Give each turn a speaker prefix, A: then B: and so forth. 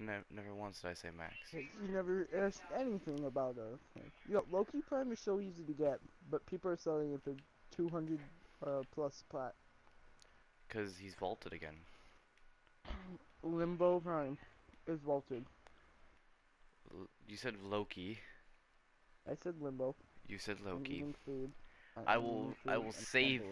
A: Ne never once did I say max.
B: Hey, you never asked anything about us. You know, Loki Prime is so easy to get, but people are selling it for 200 uh, plus plat.
A: Cause he's vaulted again.
B: Limbo Prime is vaulted.
A: L you said Loki.
B: I said Limbo.
A: You said Loki. I will. I will save.